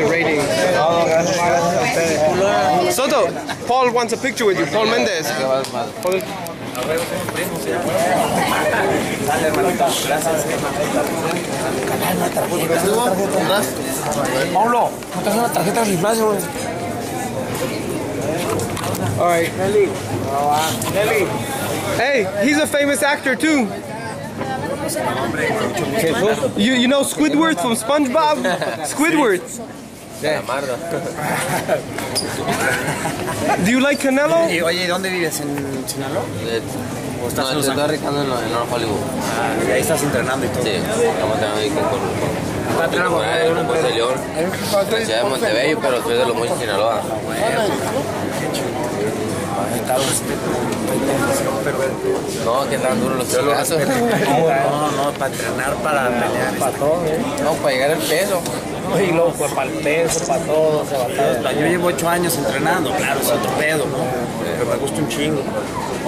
the rating. Soto, Paul wants a picture with you. Paul Mendez. Paul- Pablo, no traes una tarjeta de gimnasio, güey. All right. Hey, he's a famous actor too. You you know Squidward from SpongeBob? Squidward. Do you like Canelo? Y, oye, ¿y dónde vives? ¿En Sinaloa? ¿O estás No, en Los estoy radicando en, Hollywood. Ah, y ahí estás entrenando y todo. Sí, estamos trabajando ahí con, con, con, con, el grupo de León, la ciudad de Montebello, pero soy de los Mochis, Sinaloa. No, que tan duros los chingazos. No, no, para entrenar, para pelear. Para todo, ¿eh? No, para llegar al peso. Y luego, pues, para el peso, para todo, se batalla. Yo llevo ocho años entrenando, claro, es otro pedo, ¿no? Pero me gusta un chingo.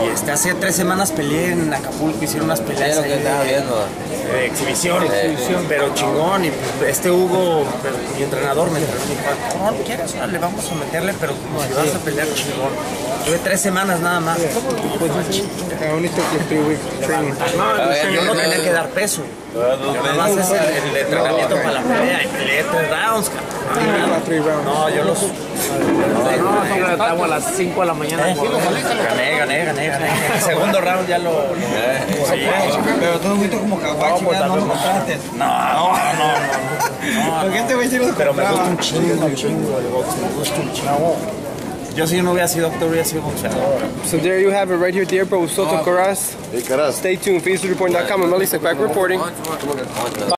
Y este, hace tres semanas peleé en Acapulco, hicieron unas peleas lo que ahí estaba de, viendo. de exhibición, exhibición, pero chingón. Y pues, este Hugo, pues, mi entrenador, me dijo, cabrón, ¿quieres? Le vamos a meterle, pero si vas a pelear chingón. Tuve tres semanas nada más. I only took like three weeks training. Yo no tenía que dar peso. Nada más es el, el entrenamiento para la pelea tres rounds, cabrón. No, yo los. Nosotros estamos a las 5 de la mañana. Gané, gané, gané, gané. El segundo round ya lo. Sí. Pero tú fuiste como caguacho, ya no lo compraste. No, no, no, no. Porque este güey sí lo Pero me gusta un chingo, un chingo el box, me gusta un chingo. Yo si no hubiera sido actor, hubiera sido boxeador. So there you have it right here at the airport with Soto Caras. Hey, caras. Stay tuned. FaceReport.com. I'm Melissa back reporting.